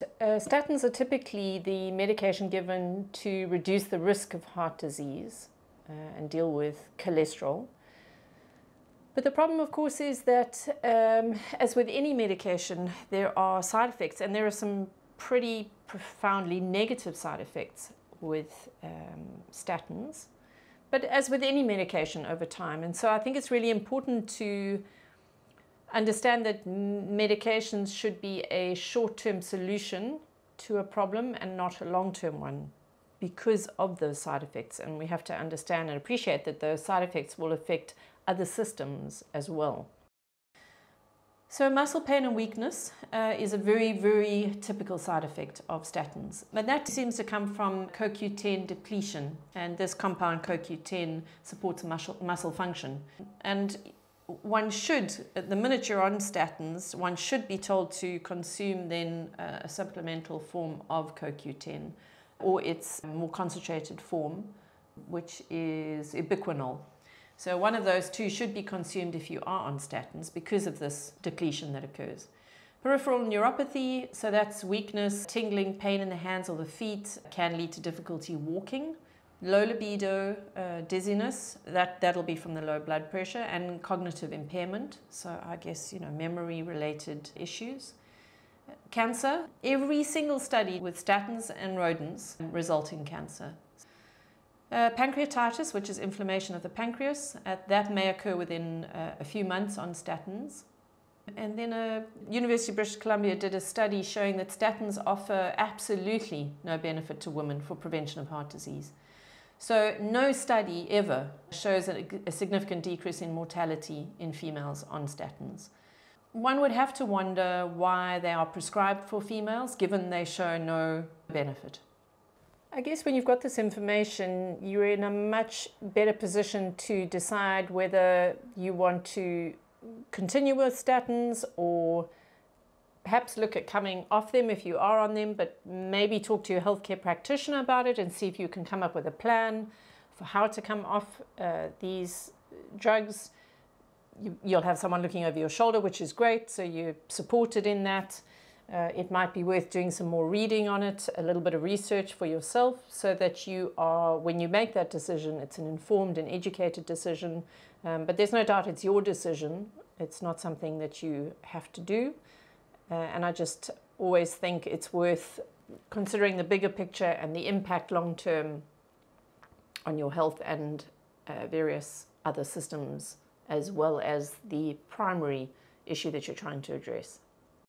Uh, statins are typically the medication given to reduce the risk of heart disease uh, and deal with cholesterol. But the problem, of course, is that um, as with any medication, there are side effects, and there are some pretty profoundly negative side effects with um, statins. But as with any medication over time, and so I think it's really important to understand that medications should be a short-term solution to a problem and not a long-term one because of those side effects. And we have to understand and appreciate that those side effects will affect other systems as well. So muscle pain and weakness uh, is a very, very typical side effect of statins. But that seems to come from CoQ10 depletion. And this compound CoQ10 supports muscle, muscle function. And one should, at the minute you're on statins, one should be told to consume then uh, a supplemental form of CoQ10 or its more concentrated form, which is ubiquinol. So one of those two should be consumed if you are on statins because of this depletion that occurs. Peripheral neuropathy, so that's weakness, tingling, pain in the hands or the feet, can lead to difficulty walking. Low libido, uh, dizziness, that, that'll be from the low blood pressure, and cognitive impairment, so I guess, you know, memory related issues. Cancer, every single study with statins and rodents result in cancer. Uh, pancreatitis, which is inflammation of the pancreas, uh, that may occur within uh, a few months on statins. And then a uh, University of British Columbia did a study showing that statins offer absolutely no benefit to women for prevention of heart disease. So no study ever shows a, a significant decrease in mortality in females on statins. One would have to wonder why they are prescribed for females given they show no benefit. I guess when you've got this information, you're in a much better position to decide whether you want to continue with statins or perhaps look at coming off them if you are on them, but maybe talk to your healthcare practitioner about it and see if you can come up with a plan for how to come off uh, these drugs. You, will have someone looking over your shoulder, which is great, so you're supported in that. Uh, it might be worth doing some more reading on it, a little bit of research for yourself, so that you are, when you make that decision, it's an informed and educated decision. Um, but there's no doubt it's your decision. It's not something that you have to do. Uh, and I just always think it's worth considering the bigger picture and the impact long term on your health and uh, various other systems, as well as the primary issue that you're trying to address.